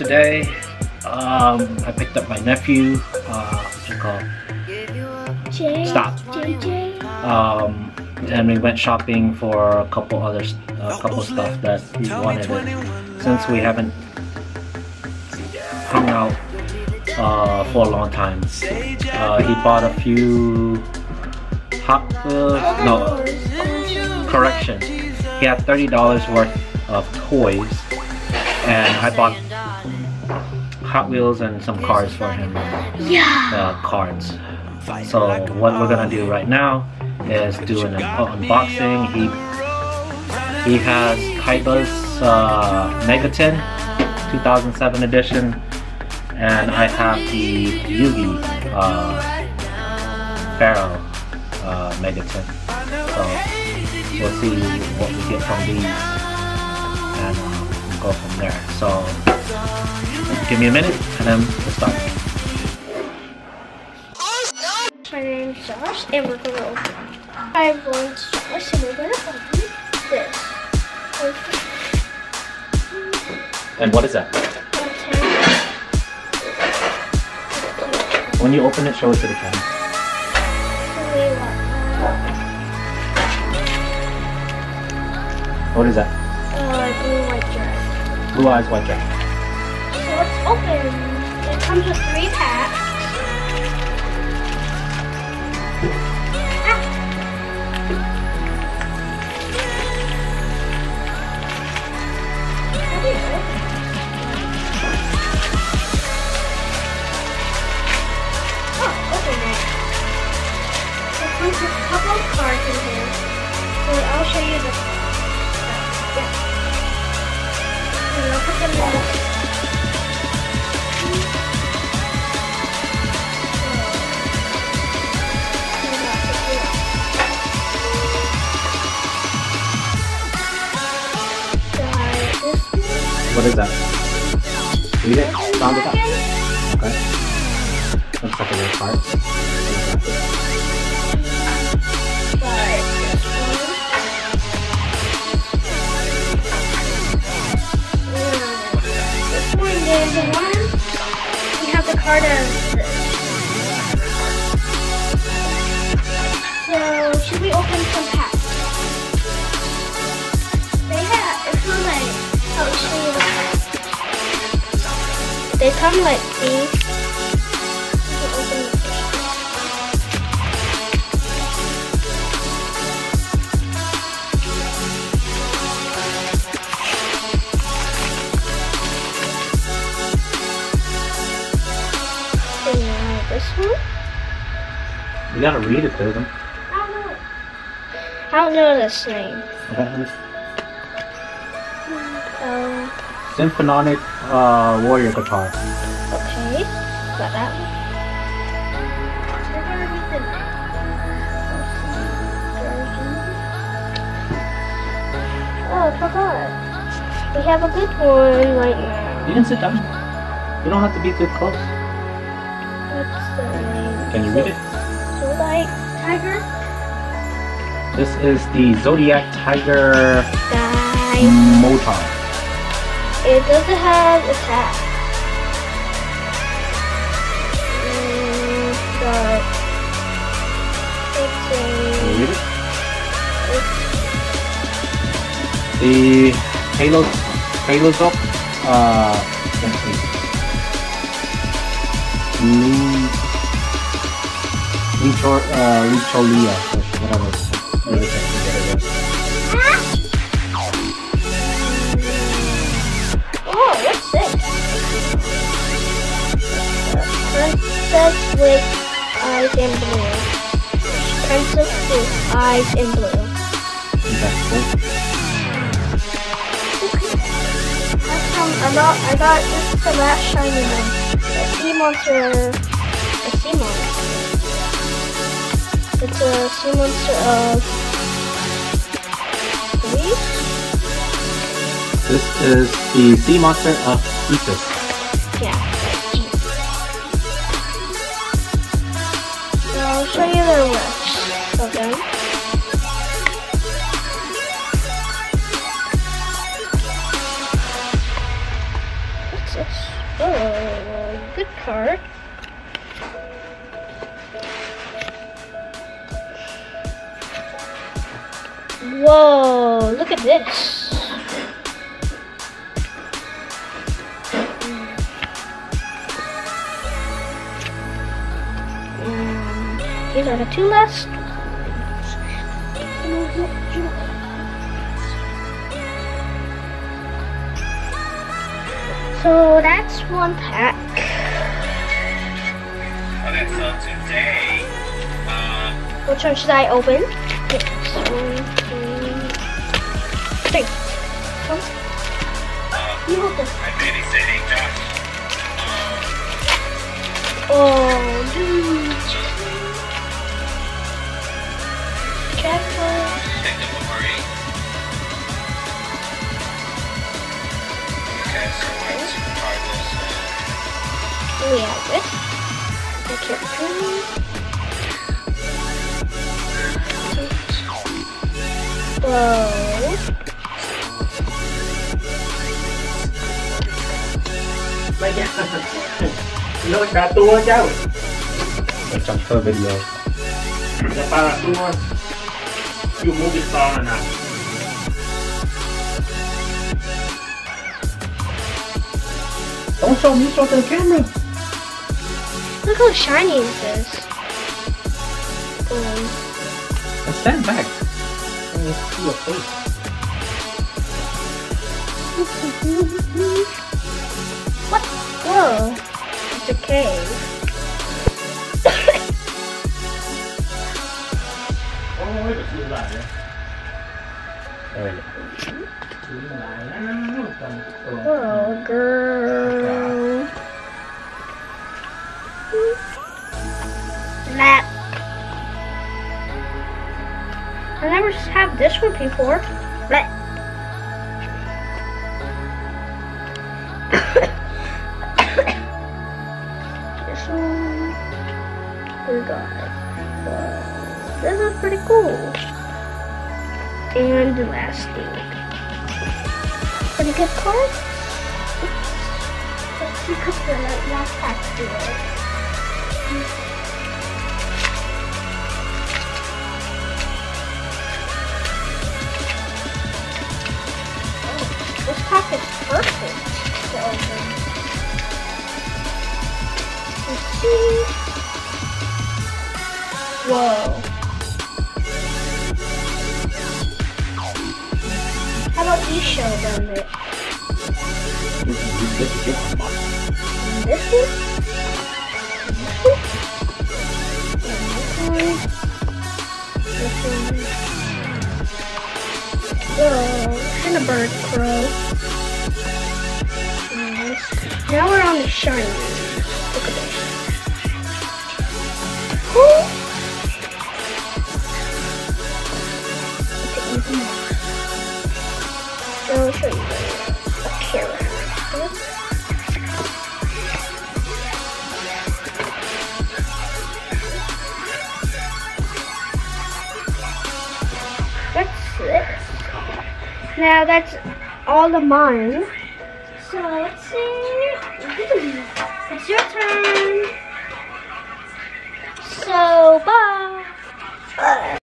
today. Um, I picked up my nephew. Uh, what's it called? Stop. JJ. Um, and we went shopping for a couple other, a couple stuff that he wanted. And since we haven't hung out uh, for a long time, uh, he bought a few Hot Wheels. No, correction. He had thirty dollars worth of toys, and I bought Hot Wheels and some cars for him. Yeah. Uh, cards. So what we're gonna do right now is do an un- unboxing. He he has Kaiba's uh, Mega-Tin 2007 edition, and I have the Yugi uh, Pharaoh uh, Mega-Tin. So we'll see what we get from these, and uh, we'll go from there. So give me a minute, and then we'll start. My name's Josh, and we're gonna open. I'm going to Josh, and we're gonna open this. And what is that? When you open it, show it to the camera. What is that? Uh, blue white dress. Blue Eyes White Dragon. So open. It comes with three packs. Ah. Oh, open it. It comes with a couple of cards in here. So I'll show you the. Yeah. And I'll put them in. What is that? Read it. Sound it out. Okay. Looks like a little card. They come like these. You can open the thing out. This one? You gotta read it to them. I don't know. I don't know this name. Okay. Symphonic uh, Warrior Guitar. okay. Got that one. We're gonna read the Oh, I forgot. We have a good one right now. You can sit down. You don't have to be too close. What's the name? Can you read it? Zodiac Tiger? This is the Zodiac Tiger Guy. It doesn't have attack. Mm, but it's a read it? it's The Halo Halo Zop. Uh, let's see. Lu- Lucho, uh, Lucholia, or whatever. whatever with eyes in blue. Princess with eyes in blue. That's cool. I got I got this is the last shiny one. The sea monster a sea monster. It's a sea monster of three? This is the Sea Monster of Isis. Yeah, I'll show you the rest of them. What's this? card. Whoa, look at this. These are the two last. So that's one pack. Okay, so today, uh, Which one should I open? Yes, one, two, three. One. uh, You open. I'm babysitting Josh. Oh, dude. we have it. Make it. Whoa. Like, nó trả tua cháu. Trong tôi bây giờ. Để. You move it down. Don't show me, show the camera. Look how shiny it is. is. Um, stand back. Let me see your face. what? Whoa. It's a cave. โอ้ never have this one before. But. this one. We got. Whoa. This is pretty cool. And the last thing. Pretty good card. Let's see the last. This pack is perfect to open. Let's see. Whoa. How about you show them it? And this one? This one? Whoa, and a bird crow. Now we're on the shiny. Look at this. Even more. I'll show you carrot. That's it. Now that's all the mine. So let's see. It's your turn. So bye.